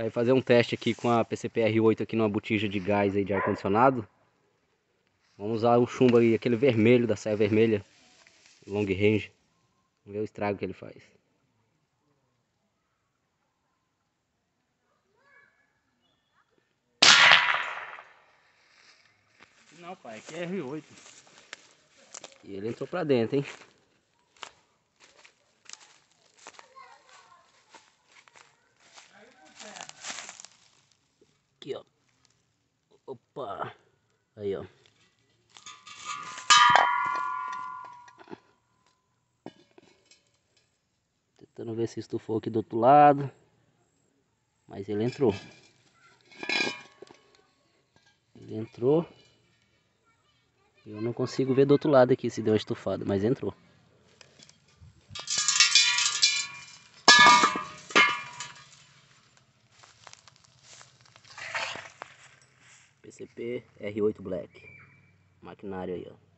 Vai fazer um teste aqui com a PCP-R8 aqui numa botija de gás aí de ar-condicionado. Vamos usar o chumbo aí, aquele vermelho da saia vermelha, long range. Vamos ver o estrago que ele faz. Não, pai, aqui é R8. E ele entrou pra dentro, hein? Aqui, ó. Opa. Aí, ó. Tentando ver se estufou aqui do outro lado. Mas ele entrou. Ele entrou. Eu não consigo ver do outro lado aqui se deu uma estufada, mas entrou. PCP R8 Black. Maquinário aí, ó.